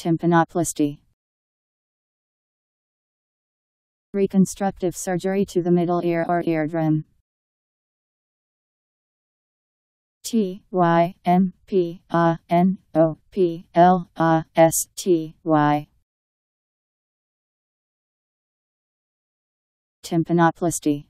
Tympanoplasty. Reconstructive surgery to the middle ear or eardrum. T Y M P A N O P L A S T Y. Tympanoplasty.